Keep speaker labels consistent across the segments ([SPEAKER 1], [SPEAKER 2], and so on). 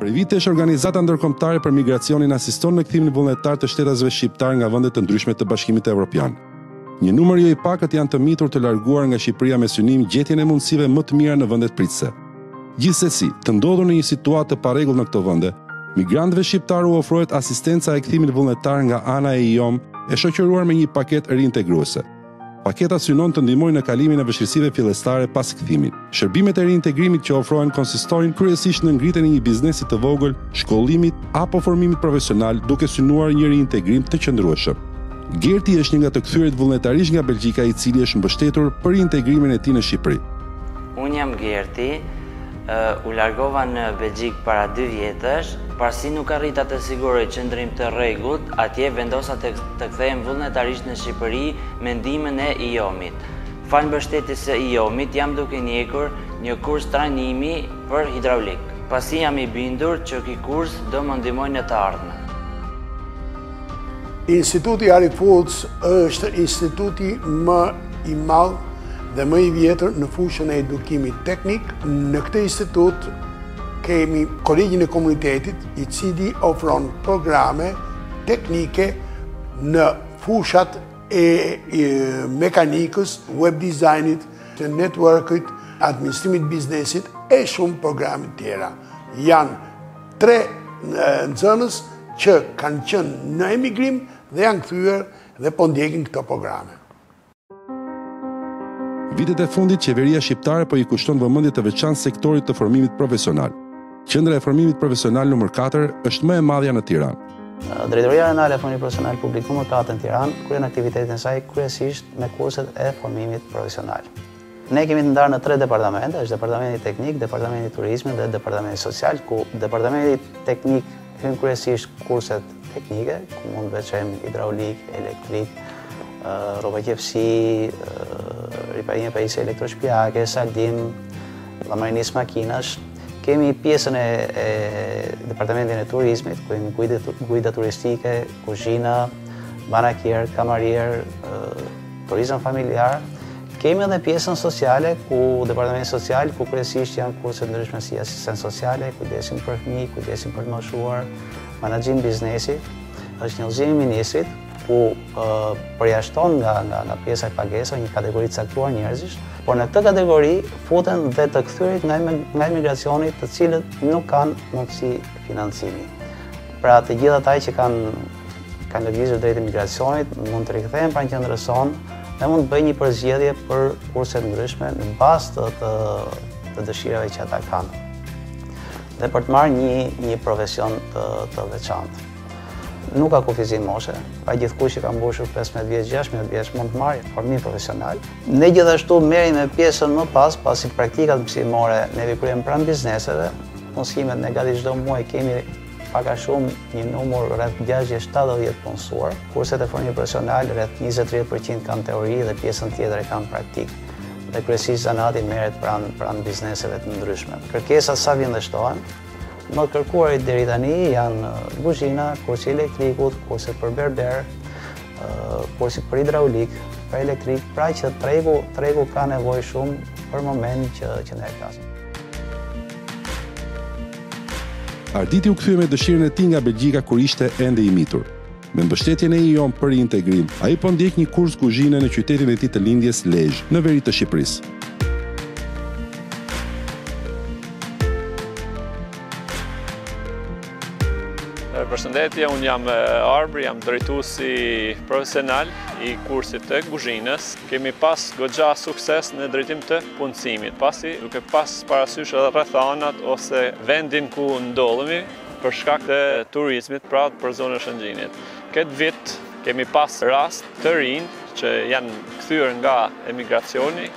[SPEAKER 1] Prej vitesh Organizata Ndërkombëtare për Migracionin asiston në kthimin vullnetar të shtetasve shqiptarë nga vende të ndryshme të Bashkimit Evropian. Një numër jo i pakët janë të mitur të larguar nga Shqipëria me synim gjetjen e mundësive më të mira në vendet pritëse. Gjithsesi, të ndodhur në një situatë të parregullt në këto vende, migrantëve shqiptarë u ofrohet asistenca e kthimit vullnetar nga ana e IOM, e shoqëruar me një paketë riintegruese. Paketa synon të ndihmojë në kalimin e vështirësive fillestare pas kthimit. Shërbimet e riintegrimit që ofrohen konsistojnë kryesisht në ngritjen e një biznesi të vogël, shkollimit apo formimit profesional duke synuar një riintegrim të qëndrueshëm. Gerti është një nga të kthyerit vullnetarisht nga Belgjika i cili është mbështetur për integrimin e tij në Shqipëri.
[SPEAKER 2] Unë jam Gerti, U largova në Belgjikë para dy vjetësh. Pasi nuk arrita të siguroj qëndrim të rregullt atje, vendosa të kthehem vullnetarisht në Shqipëri me ndihmën e IOM-it. Falë mbështetjes së IOM-it, jam duke ndjekur një kurs trajnimi për hidraulik, pasi jam i bindur që ky kurs do më ndihmojë në të ardhmen.
[SPEAKER 3] Instituti Harry Fultz është instituti më i madh dhe më i vjetër në fushën e edukimit teknik. Në këtë institut kemi kolegjin e komunitetit i cili ofron programe teknike në fushat e mekanikës, web designit, të networkit, administrimit biznesit e shumë programe tjera. Janë tre nxënës që kanë qenë në emigrim dhe janë kthyer dhe po ndjekin këto programe.
[SPEAKER 1] Vitet e fundit qeveria shqiptare po i kushton vëmendje të veçantë sektorit të formimit profesional. Qendra e formimit profesional numër 4 është më e madhja në Tiranë.
[SPEAKER 4] Drejtoria Rajonale e Formimit Profesional Publik numër 4 në Tiranë kryen aktivitetin e saj kryesisht me kurset e formimit profesional. Ne kemi të ndarë në tre departamente, është departamenti teknik, departamenti i turizmit dhe departamenti social, ku departamenti teknik Hyjnë kryesisht kurset teknike, ku mund të veçojmë hidraulik, elektrik, rrobaqepësi, riparime pajisje elektroshtëpiake, saldim, lamarinis makinash. Kemi pjesën e departamentin e turizmit, ku kemi guida turistike, kuzhina, banakier, kamarier, Turizëm familjar, Kemi edhe pjesën sociale, ku departamenti social, ku kryesisht janë kurse të ndryshme si asistent sociale, kujdesim për fëmijë, kujdesim për të moshuar, menaxhim biznesi, është një udhëzim i ministrit ku uh, përjashton nga nga nga pjesa e pagesave një kategori të caktuar njerëzish, por në këtë kategori futen dhe të kthyerit nga nga emigracioni, të cilët nuk kanë mundësi financimi. Pra të gjithë ata që kanë kanë lëvizur drejt emigracionit, mund të rikthehen pranë qendrës sonë, dhe mund të bëjnë një përzgjedhje për kurse të ndryshme në bazë të, të, të dëshirave që ata kanë. Dhe për të marrë një, një profesion të, të veçantë. Nuk ka kufizim moshe, pra gjithkush që ka mbushur 15 vjeç, 16 vjeç mund të marrë formim profesional. Ne gjithashtu merrim me pjesën më pas, pasi praktikat mësimore ne i kryejmë pranë bizneseve, mësimet ne gati çdo muaj kemi pak a shumë një numër rreth 6 7 të punësuar, kurset e formimit profesional rreth 20-30% kanë teori dhe pjesën tjetër e kanë praktikë. Dhe kryesisht zanati merret pranë pranë bizneseve të ndryshme. Kërkesat sa vijnë dhe shtohen, më të kërkuarit deri tani janë guzhina, kursi i elektrikut, kursi për berber, kursi për hidraulik, për elektrik, pra që tregu, tregu ka nevojë shumë për momentin që që ne po flasim.
[SPEAKER 1] Arditi u kthye me dëshirën e tij nga Belgjika kur ishte ende i mitur. Me mbështetjen e IOM për riintegrim, ai po ndjek një kurs kuzhine në qytetin e tij të lindjes, Lezhë, në veri të Shqipërisë.
[SPEAKER 5] Përshëndetje, unë jam Arbri, jam drejtusi profesional i kursit të guzhinës. Kemi pas goxha sukses në drejtim të punësimit, pasi duke pas parasysh edhe rrethanat ose vendin ku ndodhemi për shkak të turizmit pra për zonën e Shëngjinit. Këtë vit kemi pas rast të rinj që janë kthyer nga emigracioni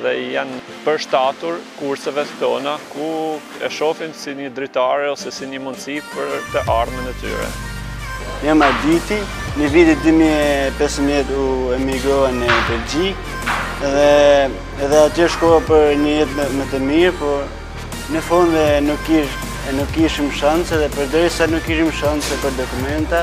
[SPEAKER 5] dhe janë përshtatur kurseve tona ku e shofin si një dritare ose si një mundësi për të ardhmen e tyre.
[SPEAKER 6] Jam Arditi, në vitin 2015 u emigrova në Belgjikë dhe edhe atje shkova për një jetë më të mirë, por në fund nuk ish nuk kishim shanse dhe përderisa nuk kishim shanse për dokumenta,